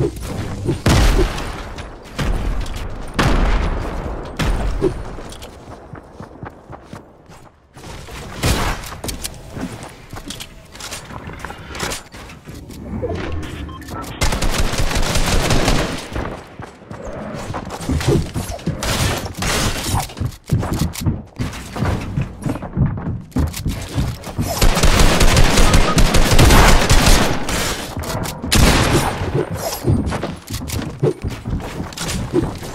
you you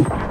you